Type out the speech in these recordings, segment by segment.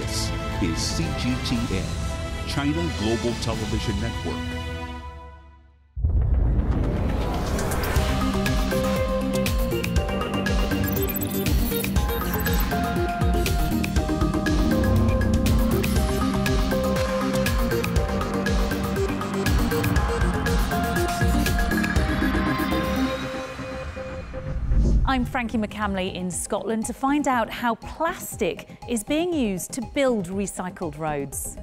This is CGTN, China Global Television Network. Frankie McCamley in Scotland to find out how plastic is being used to build recycled roads.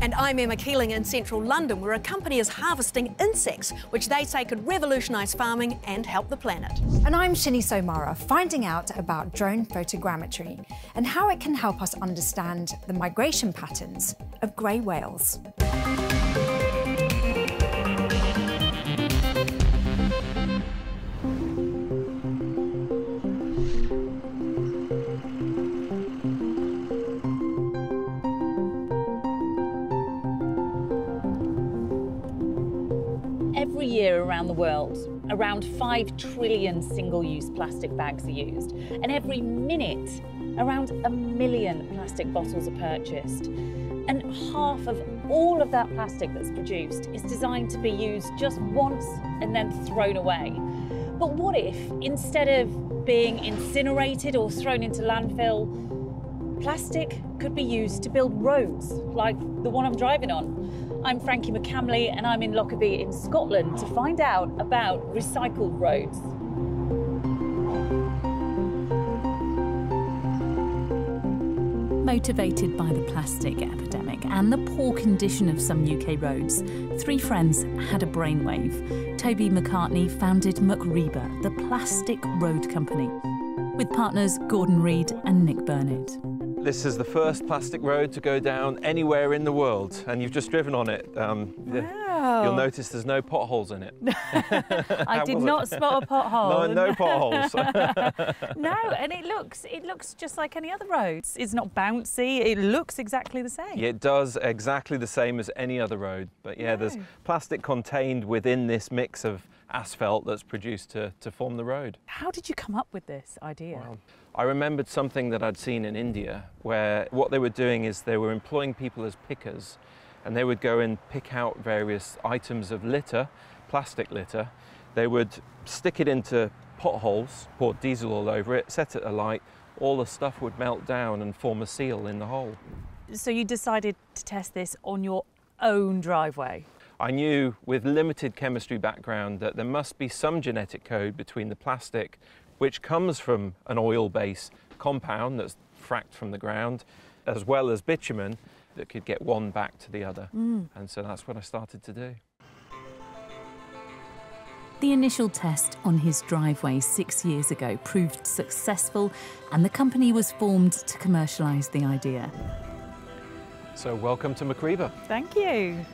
And I'm Emma Keeling in central London, where a company is harvesting insects, which they say could revolutionise farming and help the planet. And I'm Shini Somara, finding out about drone photogrammetry and how it can help us understand the migration patterns of grey whales. Around 5 trillion single use plastic bags are used. And every minute, around a million plastic bottles are purchased. And half of all of that plastic that's produced is designed to be used just once and then thrown away. But what if, instead of being incinerated or thrown into landfill, plastic could be used to build roads like the one I'm driving on? I'm Frankie McCamley and I'm in Lockerbie in Scotland to find out about recycled roads. Motivated by the plastic epidemic and the poor condition of some UK roads, three friends had a brainwave. Toby McCartney founded MacRebur, the plastic road company, with partners Gordon Reid and Nick Burnett. This is the first plastic road to go down anywhere in the world, and you've just driven on it. Um, Wow. You'll notice there's no potholes in it. I did was it? not spot a pothole. No, no potholes. no, and it looks it looks just like any other road. It's not bouncy. It looks exactly the same. it does exactly the same as any other road, but yeah, there's plastic contained within this mix of asphalt that's produced to, to form the road. How did you come up with this idea? Well, I remembered something that I'd seen in India where what they were doing is they were employing people as pickers and they would go and pick out various items of litter, plastic litter. They would stick it into potholes, pour diesel all over it, set it alight, all the stuff would melt down and form a seal in the hole. So you decided to test this on your own driveway. I knew with limited chemistry background that there must be some genetic code between the plastic, which comes from an oil based compound that's fracked from the ground, as well as bitumen that could get one back to the other. Mm. And so that's what I started to do. The initial test on his driveway six years ago proved successful, and the company was formed to commercialise the idea. So, welcome to MacRebur. Thank you.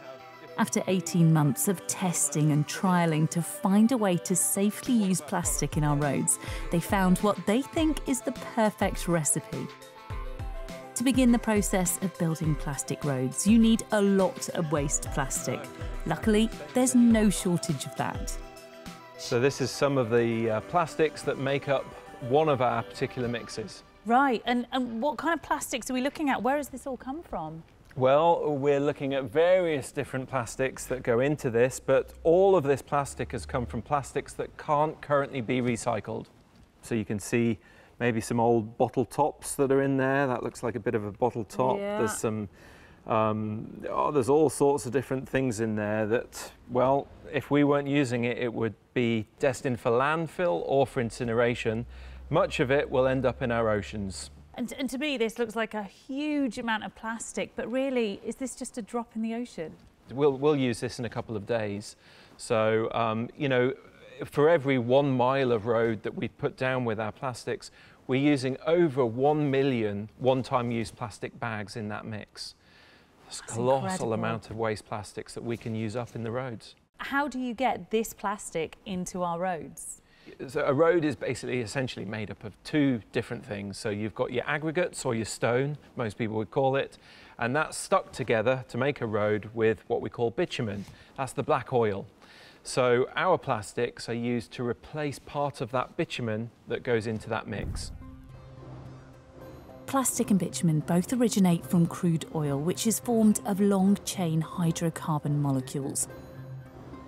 After 18 months of testing and trialling to find a way to safely use plastic in our roads, they found what they think is the perfect recipe. To begin the process of building plastic roads, you need a lot of waste plastic. Luckily, there's no shortage of that. So, this is some of the uh, plastics that make up one of our particular mixes. Right, and, and what kind of plastics are we looking at? Where has this all come from? Well, we're looking at various different plastics that go into this, but all of this plastic has come from plastics that can't currently be recycled. So you can see maybe some old bottle tops that are in there. That looks like a bit of a bottle top. Yeah. There's some, um, oh, there's all sorts of different things in there that, well, if we weren't using it, it would be destined for landfill or for incineration. Much of it will end up in our oceans. And, and to me, this looks like a huge amount of plastic, but really, is this just a drop in the ocean? We'll, we'll use this in a couple of days. So, um, you know, for every one mile of road that we put down with our plastics, we're using over one million one-time use plastic bags in that mix. It's a That's colossal incredible. amount of waste plastics that we can use up in the roads. How do you get this plastic into our roads? So a road is basically essentially made up of two different things. So you've got your aggregates or your stone, most people would call it, and that's stuck together to make a road with what we call bitumen. That's the black oil. So our plastics are used to replace part of that bitumen that goes into that mix. Plastic and bitumen both originate from crude oil, which is formed of long chain hydrocarbon molecules.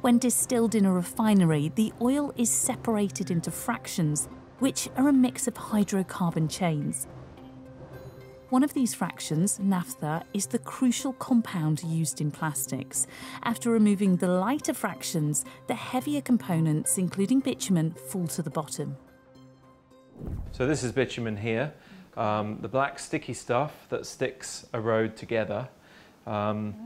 When distilled in a refinery, the oil is separated into fractions, which are a mix of hydrocarbon chains. One of these fractions, naphtha, is the crucial compound used in plastics. After removing the lighter fractions, the heavier components, including bitumen, fall to the bottom. So this is bitumen here, um, the black sticky stuff that sticks a road together. Um,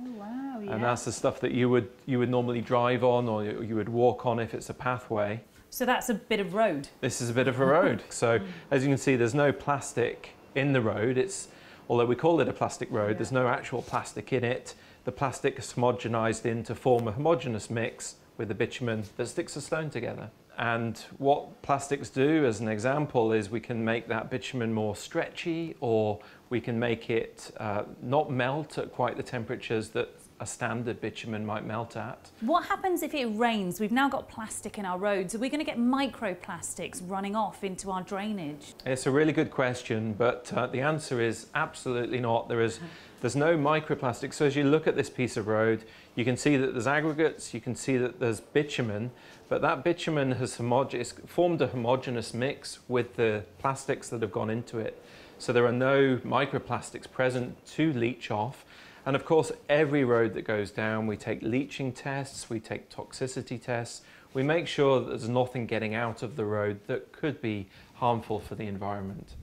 yeah. And that's the stuff that you would, you would normally drive on or you would walk on if it's a pathway. So that's a bit of road? This is a bit of a road. so as you can see, there's no plastic in the road. It's, although we call it a plastic road, yeah. there's no actual plastic in it. The plastic is homogenized in to form a homogeneous mix with the bitumen that sticks the stone together. And what plastics do, as an example, is we can make that bitumen more stretchy or we can make it uh, not melt at quite the temperatures that a standard bitumen might melt at. What happens if it rains? We've now got plastic in our roads. Are we going to get microplastics running off into our drainage? It's a really good question, but uh, the answer is absolutely not. There is, there's no microplastics. So as you look at this piece of road, you can see that there's aggregates, you can see that there's bitumen, but that bitumen has formed a homogeneous mix with the plastics that have gone into it. So there are no microplastics present to leach off. And of course, every road that goes down, we take leaching tests, we take toxicity tests, we make sure that there's nothing getting out of the road that could be harmful for the environment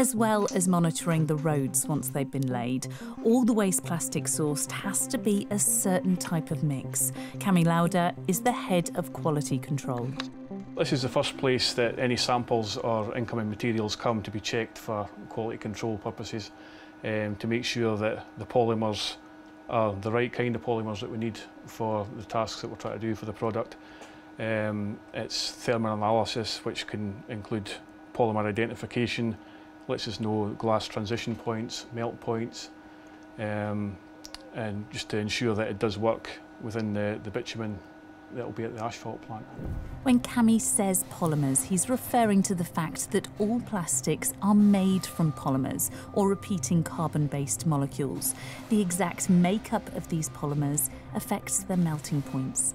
as well as monitoring the roads once they've been laid. All the waste plastic sourced has to be a certain type of mix. Cami Lauder is the head of quality control. This is the first place that any samples or incoming materials come to be checked for quality control purposes um, to make sure that the polymers are the right kind of polymers that we need for the tasks that we're trying to do for the product. Um, it's thermal analysis which can include polymer identification, lets us know glass transition points, melt points, um, and just to ensure that it does work within the, the bitumen that will be at the asphalt plant. When Cami says polymers, he's referring to the fact that all plastics are made from polymers or repeating carbon-based molecules. The exact makeup of these polymers affects their melting points.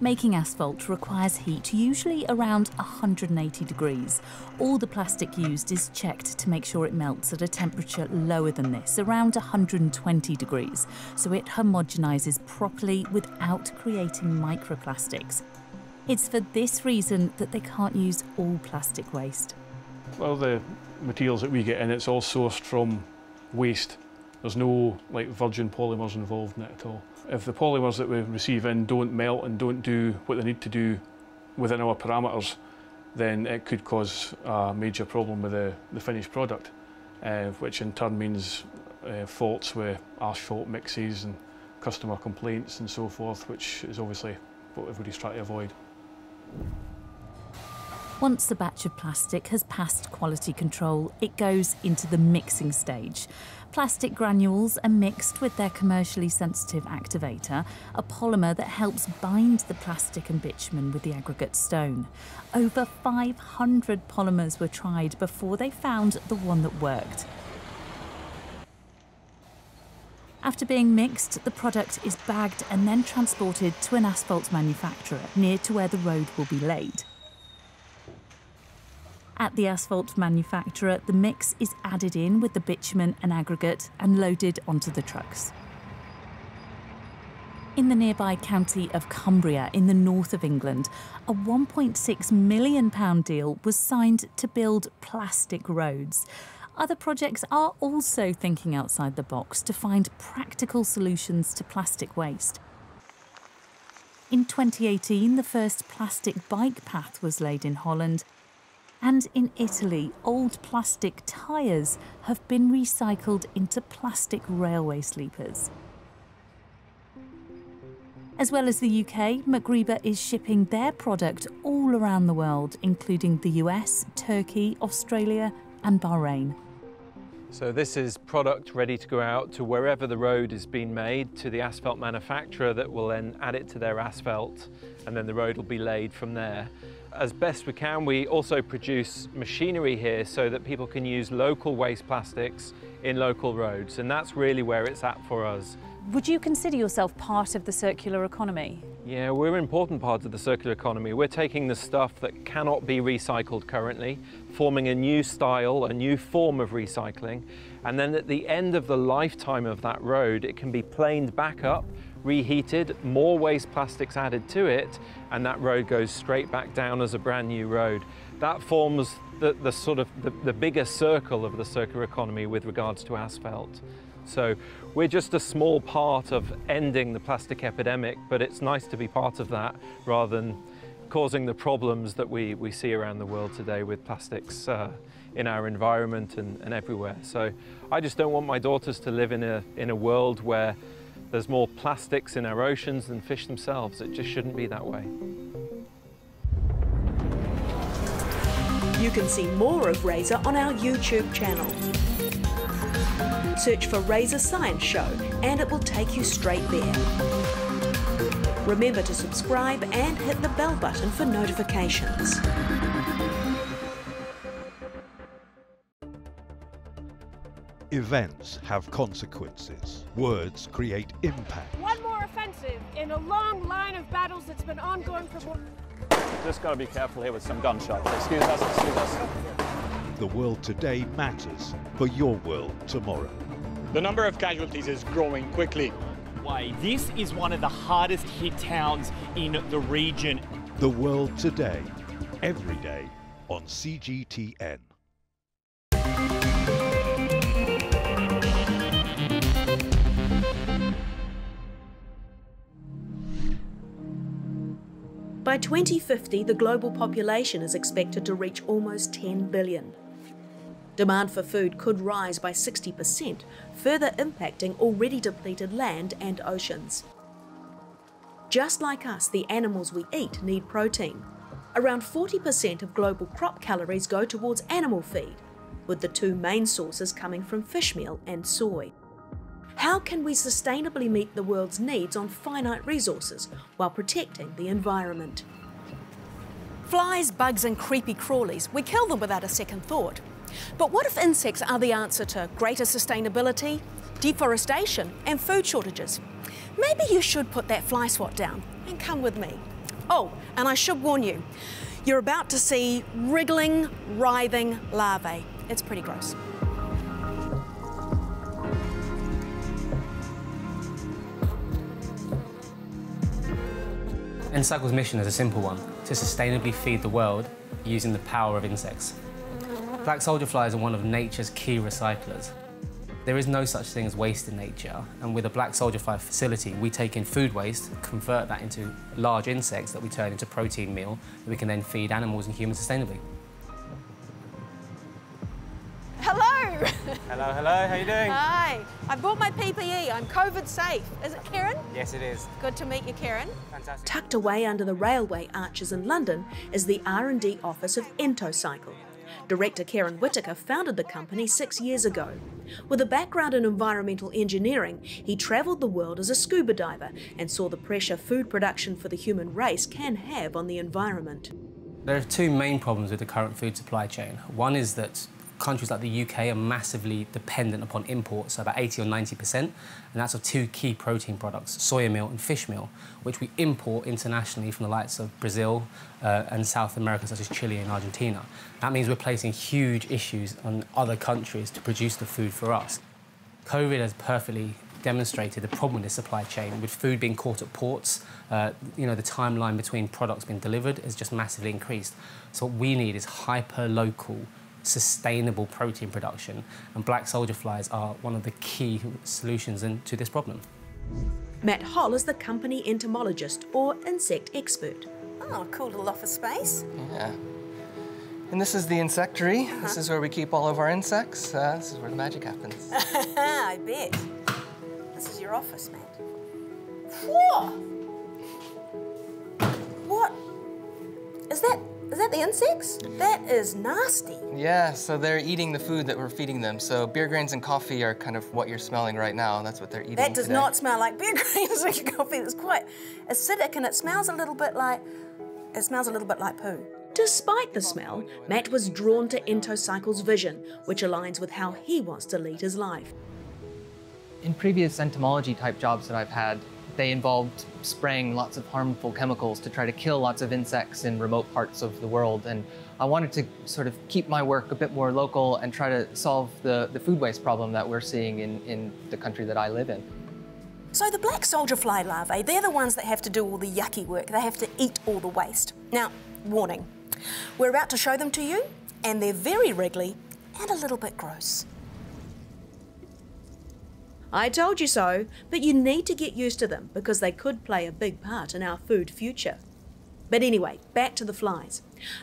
Making asphalt requires heat, usually around 180 degrees. All the plastic used is checked to make sure it melts at a temperature lower than this, around 120 degrees, so it homogenises properly without creating microplastics. It's for this reason that they can't use all plastic waste. Well, the materials that we get in, it's all sourced from waste. There's no like virgin polymers involved in it at all if the polymers that we receive in don't melt and don't do what they need to do within our parameters, then it could cause a major problem with the, the finished product, uh, which in turn means uh, faults with asphalt mixes and customer complaints and so forth, which is obviously what everybody's trying to avoid. Once a batch of plastic has passed quality control, it goes into the mixing stage. Plastic granules are mixed with their commercially sensitive activator, a polymer that helps bind the plastic and bitumen with the aggregate stone. Over 500 polymers were tried before they found the one that worked. After being mixed, the product is bagged and then transported to an asphalt manufacturer near to where the road will be laid. At the asphalt manufacturer, the mix is added in with the bitumen and aggregate and loaded onto the trucks. In the nearby county of Cumbria, in the north of England, a £1.6 million deal was signed to build plastic roads. Other projects are also thinking outside the box to find practical solutions to plastic waste. In 2018, the first plastic bike path was laid in Holland, and in Italy, old plastic tyres have been recycled into plastic railway sleepers. As well as the UK, MacRebur is shipping their product all around the world, including the US, Turkey, Australia, and Bahrain. So this is product ready to go out to wherever the road is being made, to the asphalt manufacturer that will then add it to their asphalt, and then the road will be laid from there. As best we can, we also produce machinery here so that people can use local waste plastics in local roads, and that's really where it's at for us. Would you consider yourself part of the circular economy? Yeah, we're an important part of the circular economy. We're taking the stuff that cannot be recycled currently, forming a new style, a new form of recycling, and then at the end of the lifetime of that road, it can be planed back up, reheated, more waste plastics added to it, and that road goes straight back down as a brand new road. That forms the, the sort of the, the bigger circle of the circular economy with regards to asphalt. So we're just a small part of ending the plastic epidemic, but it's nice to be part of that rather than causing the problems that we, we see around the world today with plastics uh, in our environment and, and everywhere. So I just don't want my daughters to live in a, in a world where there's more plastics in our oceans than fish themselves. It just shouldn't be that way. You can see more of Razor on our YouTube channel. Search for Razor Science Show and it will take you straight there. Remember to subscribe and hit the bell button for notifications. Events have consequences. Words create impact. One more offensive in a long line of battles that's been ongoing for more. Just got to be careful here with some gunshots. Excuse us, excuse us. The world today matters for your world tomorrow. The number of casualties is growing quickly. Why, this is one of the hardest hit towns in the region. The world today, every day on CGTN. By 2050, the global population is expected to reach almost 10 billion. Demand for food could rise by 60%, further impacting already depleted land and oceans. Just like us, the animals we eat need protein. Around 40% of global crop calories go towards animal feed, with the two main sources coming from fish meal and soy. How can we sustainably meet the world's needs on finite resources while protecting the environment? Flies, bugs, and creepy crawlies, we kill them without a second thought. But what if insects are the answer to greater sustainability, deforestation, and food shortages? Maybe you should put that fly swat down and come with me. Oh, and I should warn you, you're about to see wriggling, writhing larvae. It's pretty gross. Entocycle's mission is a simple one, to sustainably feed the world using the power of insects. Black soldier flies are one of nature's key recyclers. There is no such thing as waste in nature, and with a black soldier fly facility, we take in food waste, convert that into large insects that we turn into protein meal that we can then feed animals and humans sustainably. Hello! Hello, hello, how you doing? Hi, I bought my PPE, I'm COVID safe. Is it Keiran? Yes, it is. Good to meet you, Keiran. Fantastic. Tucked away under the railway arches in London is the R&D office of Entocycle. Director Keiran Whitaker founded the company six years ago. With a background in environmental engineering, he travelled the world as a scuba diver and saw the pressure food production for the human race can have on the environment. There are two main problems with the current food supply chain. One is that countries like the UK are massively dependent upon imports, so about 80 or 90%, and that's of two key protein products, soya meal and fish meal, which we import internationally from the likes of Brazil uh, and South America, such as Chile and Argentina. That means we're placing huge issues on other countries to produce the food for us. COVID has perfectly demonstrated the problem with the supply chain, with food being caught at ports, uh, you know, the timeline between products being delivered has just massively increased. So what we need is hyper-local sustainable protein production, and black soldier flies are one of the key solutions in, to this problem. Matt Holl is the company entomologist or insect expert. Oh, cool little office space. Yeah. And this is the insectary. Uh -huh. This is where we keep all of our insects. Uh, this is where the magic happens. I bet. This is your office, Matt. Whoa! What? Is that is that the insects? That is nasty. Yeah, so they're eating the food that we're feeding them. So beer grains and coffee are kind of what you're smelling right now. And that's what they're eating That does today. not smell like beer grains and coffee. It's quite acidic and it smells a little bit like, it smells a little bit like poo. Despite the smell, Matt was drawn to Entocycle's vision, which aligns with how he wants to lead his life. In previous entomology type jobs that I've had, they involved spraying lots of harmful chemicals to try to kill lots of insects in remote parts of the world. And I wanted to sort of keep my work a bit more local and try to solve the, the food waste problem that we're seeing in, in the country that I live in. So the black soldier fly larvae, they're the ones that have to do all the yucky work. They have to eat all the waste. Now, warning, we're about to show them to you, and they're very wriggly and a little bit gross. I told you so, but you need to get used to them because they could play a big part in our food future. But anyway, back to the flies.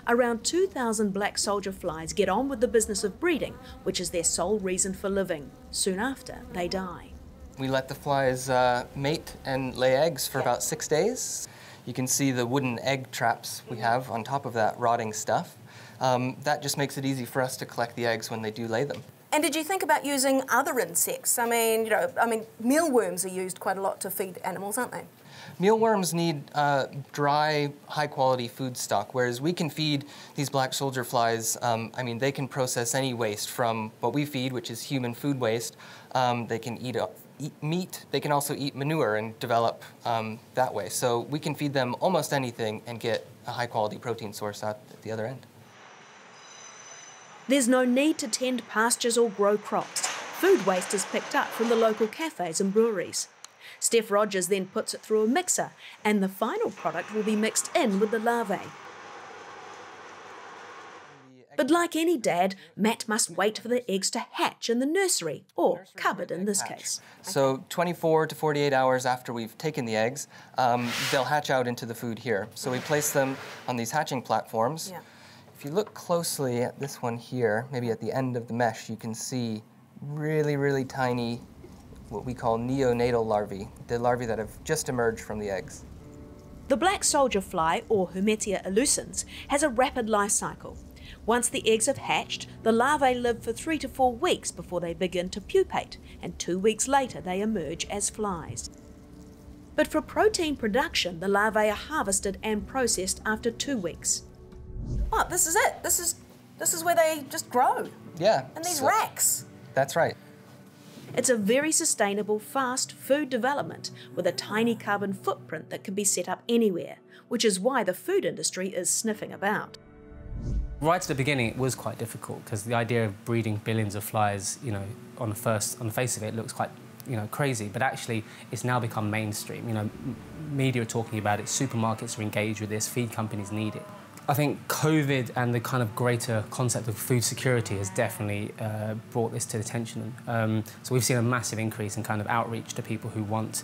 Around 2,000 black soldier flies get on with the business of breeding, which is their sole reason for living. Soon after, they die. We let the flies uh, mate and lay eggs for about six days. You can see the wooden egg traps we have on top of that rotting stuff. Um, that just makes it easy for us to collect the eggs when they do lay them. And did you think about using other insects? I mean, you know, I mean, mealworms are used quite a lot to feed animals, aren't they? Mealworms need uh, dry, high-quality food stock, whereas we can feed these black soldier flies, um, I mean, they can process any waste from what we feed, which is human food waste. Um, they can eat, eat, meat, they can also eat manure and develop um, that way. So we can feed them almost anything and get a high-quality protein source out at the other end. There's no need to tend pastures or grow crops. Food waste is picked up from the local cafes and breweries. Steph Rogers then puts it through a mixer, and the final product will be mixed in with the larvae. But like any dad, Matt must wait for the eggs to hatch in the nursery, or cupboard in this case. So 24 to 48 hours after we've taken the eggs, um, they'll hatch out into the food here. So we place them on these hatching platforms. Yeah. If you look closely at this one here, maybe at the end of the mesh, you can see really, really tiny, what we call neonatal larvae, the larvae that have just emerged from the eggs. The black soldier fly, or Hermetia illucens, has a rapid life cycle. Once the eggs have hatched, the larvae live for three to four weeks before they begin to pupate, and two weeks later they emerge as flies. But for protein production, the larvae are harvested and processed after two weeks. What? This is it. This is this is where they just grow. Yeah. And these so- racks. That's right. It's a very sustainable, fast food development with a tiny carbon footprint that can be set up anywhere, which is why the food industry is sniffing about. Right at the beginning, it was quite difficult because the idea of breeding billions of flies, you know, on the first, on the face of it, looks quite, you know, crazy. But actually, it's now become mainstream. You know, media are talking about it. Supermarkets are engaged with this. Feed companies need it. I think COVID and the kind of greater concept of food security has definitely uh, brought this to attention. Um, so we've seen a massive increase in kind of outreach to people who want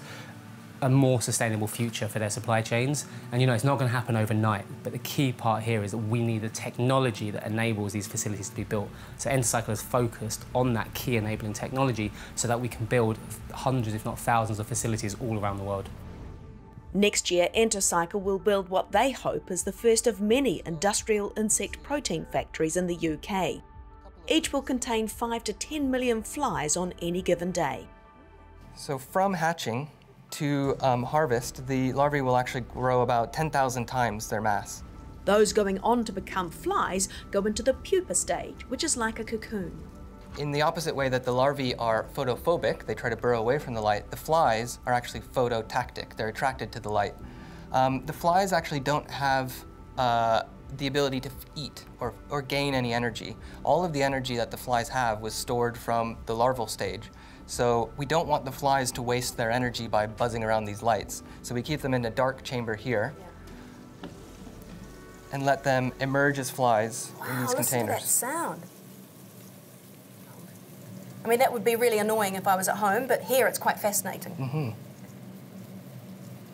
a more sustainable future for their supply chains. And you know, it's not going to happen overnight, but the key part here is that we need the technology that enables these facilities to be built. So Entocycle is focused on that key enabling technology so that we can build hundreds, if not thousands, of facilities all around the world. Next year, Entocycle will build what they hope is the first of many industrial insect protein factories in the UK. Each will contain 5 to 10 million flies on any given day. So from hatching to um, harvest, the larvae will actually grow about 10,000 times their mass. Those going on to become flies go into the pupa stage, which is like a cocoon. In the opposite way that the larvae are photophobic, they try to burrow away from the light, the flies are actually phototactic. They're attracted to the light. Um, the flies actually don't have uh, the ability to eat or, or gain any energy. All of the energy that the flies have was stored from the larval stage. So we don't want the flies to waste their energy by buzzing around these lights. So we keep them in a dark chamber here and let them emerge as flies in Wow, these listen to that containers. sound. I mean, that would be really annoying if I was at home, but here it's quite fascinating. Mm-hmm.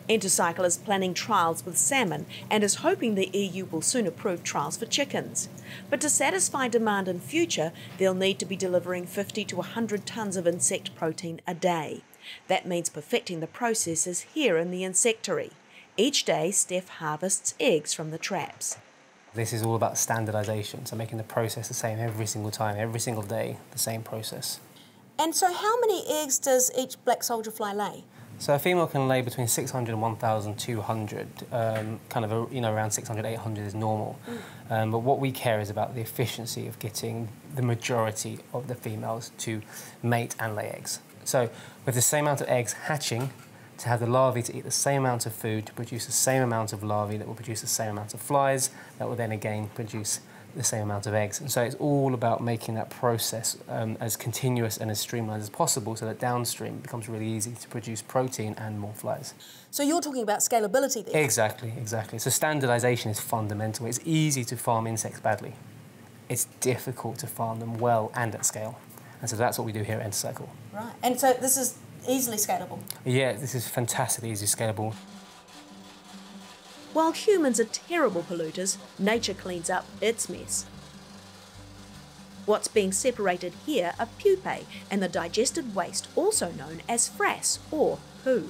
Entocycle is planning trials with salmon and is hoping the EU will soon approve trials for chickens. But to satisfy demand in future, they'll need to be delivering 50 to 100 tonnes of insect protein a day. That means perfecting the processes here in the insectary. Each day, Steph harvests eggs from the traps. This is all about standardization, so making the process the same every single time, every single day, the same process. And so, how many eggs does each black soldier fly lay? So a female can lay between 600 and 1,200, um, kind of, a, you know, around 600, 800 is normal. Mm. Um, but what we care is about the efficiency of getting the majority of the females to mate and lay eggs. So with the same amount of eggs hatching, to have the larvae to eat the same amount of food to produce the same amount of larvae that will produce the same amount of flies that will then again produce the same amount of eggs. And so it's all about making that process um, as continuous and as streamlined as possible so that downstream it becomes really easy to produce protein and more flies. So you're talking about scalability there? Exactly, exactly. So standardization is fundamental. It's easy to farm insects badly. It's difficult to farm them well and at scale. And so that's what we do here at Entocycle. Right. And so this is easily scalable? Yeah, this is fantastically easy scalable. While humans are terrible polluters, nature cleans up its mess. What's being separated here are pupae and the digested waste also known as frass or poo.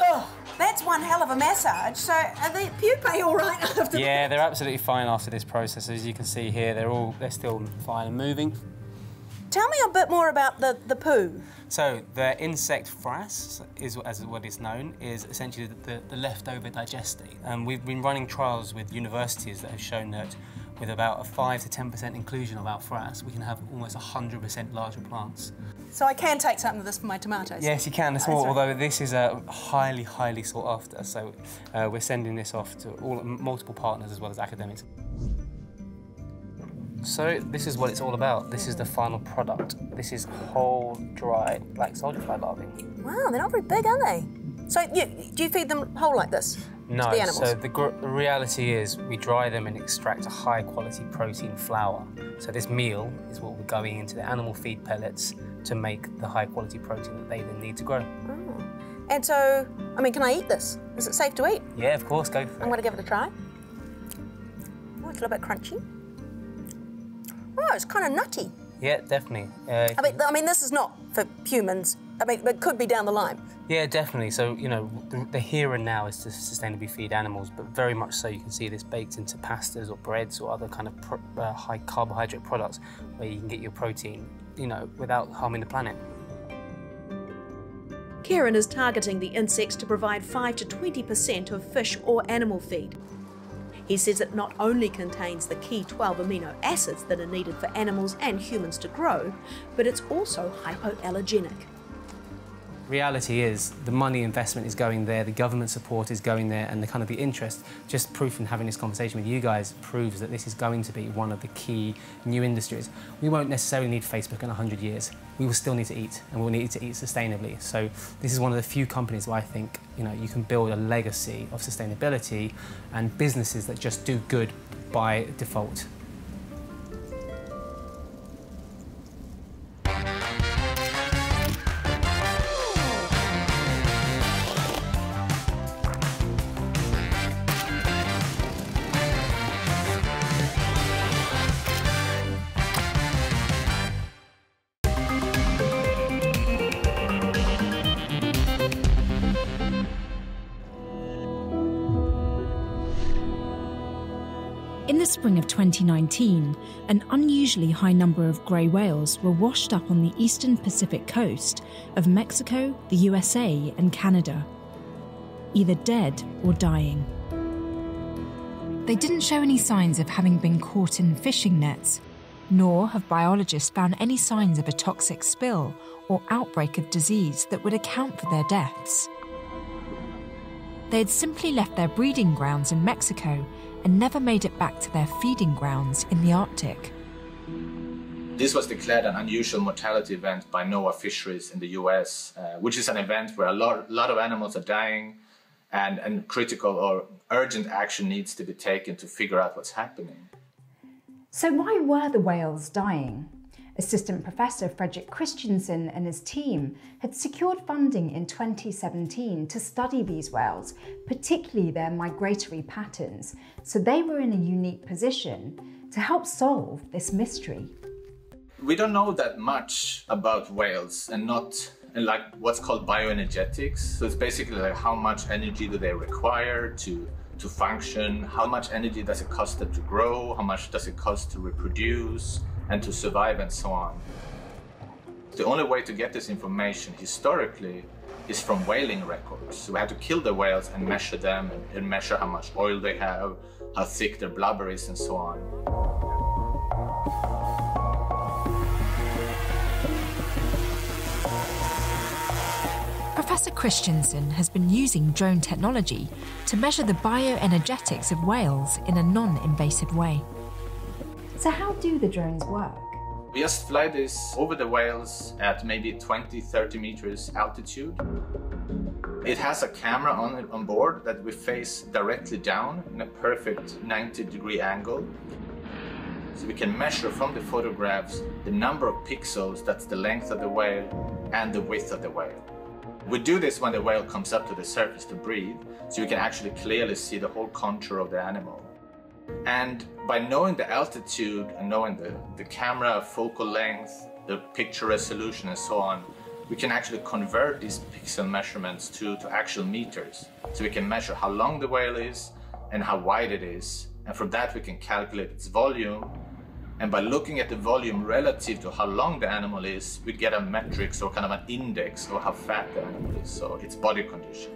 Oh, that's one hell of a massage. So are the pupae all right after Yeah, they're absolutely fine after this process. As you can see here, they're all they're still fine and moving. Tell me a bit more about the, the poo. So the insect frass, is as what is known, is essentially the, the leftover digestate. And we've been running trials with universities that have shown that with about a 5 to 10% inclusion of our frass, we can have almost 100% larger plants. So I can take something of this for my tomatoes? Yes, you can. Small, although this is a highly, highly sought after. So uh, we're sending this off to all multiple partners as well as academics. So this is what it's all about. This is the final product. This is whole, dry black soldier fly larvae. Wow, they're not very big, are they? So you, do you feed them whole like this? No, the so the, the, reality is we dry them and extract a high quality protein flour. So this meal is what we're going into the animal feed pellets to make the high quality protein that they then need to grow. Oh. And so, I mean, can I eat this? Is it safe to eat? Yeah, of course, go for it. I'm going to give it a try. Oh, it's a little bit crunchy. Oh, it's kind of nutty. Yeah, definitely. Uh, I mean, I mean, this is not for humans. I mean, it could be down the line. Yeah, definitely. So, you know, the, the, here and now is to sustainably feed animals, but very much so you can see this baked into pastas or breads or other kind of pro, uh, high carbohydrate products where you can get your protein, you know, without harming the planet. Keiran is targeting the insects to provide 5 to 20% of fish or animal feed. He says it not only contains the key 12 amino acids that are needed for animals and humans to grow, but it's also hypoallergenic. Reality is the money investment is going there, the government support is going there, and the kind of the interest, just proof in having this conversation with you guys proves that this is going to be one of the key new industries. We won't necessarily need Facebook in 100 years. We will still need to eat, and we'll need to eat sustainably. So this is one of the few companies where I think you know you can build a legacy of sustainability and businesses that just do good by default. Spring of 2019, an unusually high number of grey whales were washed up on the eastern Pacific coast of Mexico, the USA, and Canada, either dead or dying. They didn't show any signs of having been caught in fishing nets, nor have biologists found any signs of a toxic spill or outbreak of disease that would account for their deaths. They had simply left their breeding grounds in Mexico and never made it back to their feeding grounds in the Arctic. This was declared an unusual mortality event by NOAA Fisheries in the US, uh, which is an event where a lot, lot of animals are dying and, and critical or urgent action needs to be taken to figure out what's happening. So, why were the whales dying? Assistant Professor Fredrik Christiansen and his team had secured funding in 2017 to study these whales, particularly their migratory patterns, so they were in a unique position to help solve this mystery. We don't know that much about whales and not and like what's called bioenergetics. So it's basically like how much energy do they require to to function, how much energy does it cost them to grow, how much does it cost to reproduce, and to survive and so on. The only way to get this information historically is from whaling records. So we had to kill the whales and measure them and measure how much oil they have, how thick their blubber is, and so on. Professor Christiansen has been using drone technology to measure the bioenergetics of whales in a non invasive way. So, how do the drones work? We just fly this over the whales at maybe 20, 30 meters altitude. It has a camera on it on board that we face directly down in a perfect 90 degree angle. So we can measure from the photographs the number of pixels, that's the length of the whale, and the width of the whale. We do this when the whale comes up to the surface to breathe, so you can actually clearly see the whole contour of the animal. And by knowing the altitude and knowing the, the camera focal length, the picture resolution and so on, we can actually convert these pixel measurements to, to actual meters. So we can measure how long the whale is and how wide it is. And from that we can calculate its volume. And by looking at the volume relative to how long the animal is, we get a metric or kind of an index of how fat the animal is, so its body condition.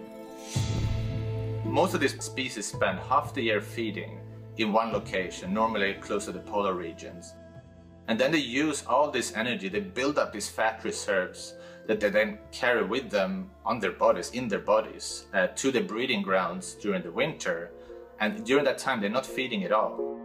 Most of these species spend half the year feeding in one location, normally close to the polar regions. And then they use all this energy, they build up these fat reserves that they then carry with them on their bodies, in their bodies, uh, to the breeding grounds during the winter. And during that time, they're not feeding at all.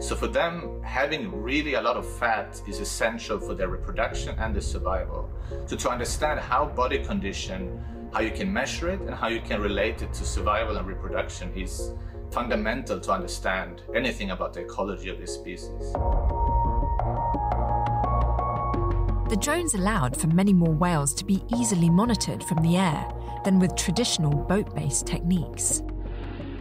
So for them, having really a lot of fat is essential for their reproduction and their survival. So to understand how body condition, how you can measure it, and how you can relate it to survival and reproduction is fundamental to understand anything about the ecology of this species. The drones allowed for many more whales to be easily monitored from the air than with traditional boat based techniques.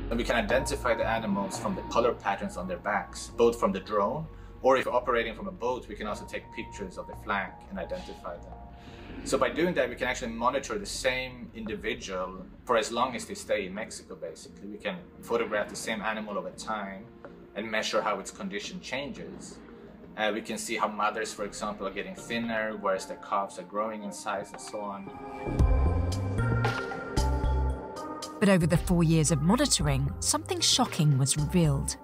And we can identify the animals from the color patterns on their backs, both from the drone, or if operating from a boat, we can also take pictures of the flank and identify them. So by doing that, we can actually monitor the same individual for as long as they stay in Mexico, basically. We can photograph the same animal over time and measure how its condition changes. Uh, we can see how mothers, for example, are getting thinner, whereas their calves are growing in size and so on. But over the four years of monitoring, something shocking was revealed.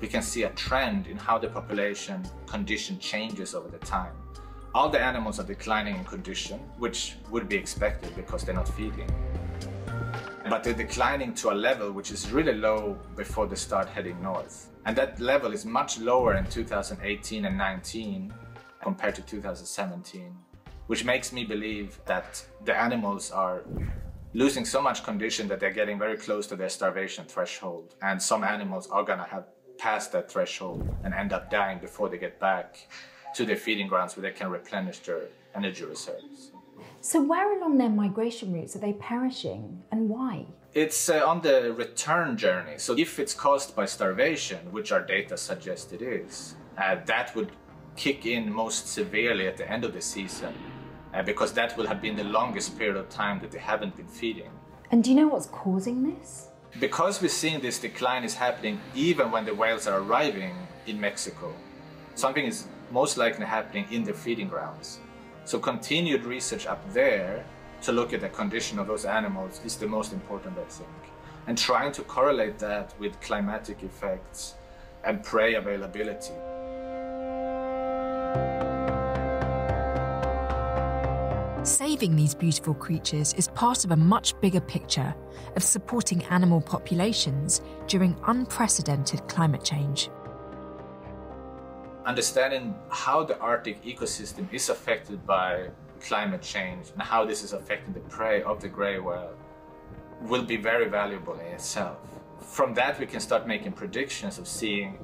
We can see a trend in how the population condition changes over the time all the animals are declining in condition, which would be expected because they're not feeding. But they're declining to a level which is really low before they start heading north. And that level is much lower in 2018 and 19 compared to 2017, which makes me believe that the animals are losing so much condition that they're getting very close to their starvation threshold. And some animals are gonna have passed that threshold and end up dying before they get back to their feeding grounds where they can replenish their energy reserves. So, where along their migration routes are they perishing and why? It's uh, on the return journey. So, if it's caused by starvation, which our data suggests it is, uh, that would kick in most severely at the end of the season uh, because that will have been the longest period of time that they haven't been feeding. And do you know what's causing this? Because we're seeing this decline is happening even when the whales are arriving in Mexico. Something is most likely happening in the feeding grounds. So continued research up there to look at the condition of those animals is the most important, I think. And trying to correlate that with climatic effects and prey availability. Saving these beautiful creatures is part of a much bigger picture of supporting animal populations during unprecedented climate change understanding how the Arctic ecosystem is affected by climate change and how this is affecting the prey of the gray whale will be very valuable in itself. From that, we can start making predictions of seeing,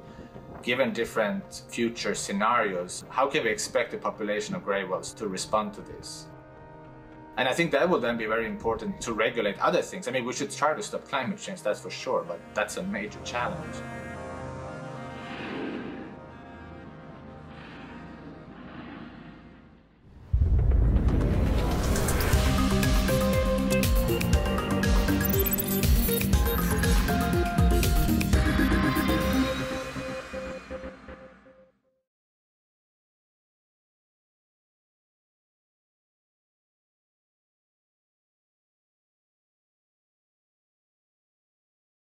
given different future scenarios, how can we expect the population of gray whales to respond to this? And I think that will then be very important to regulate other things. I mean, we should try to stop climate change, that's for sure, but that's a major challenge.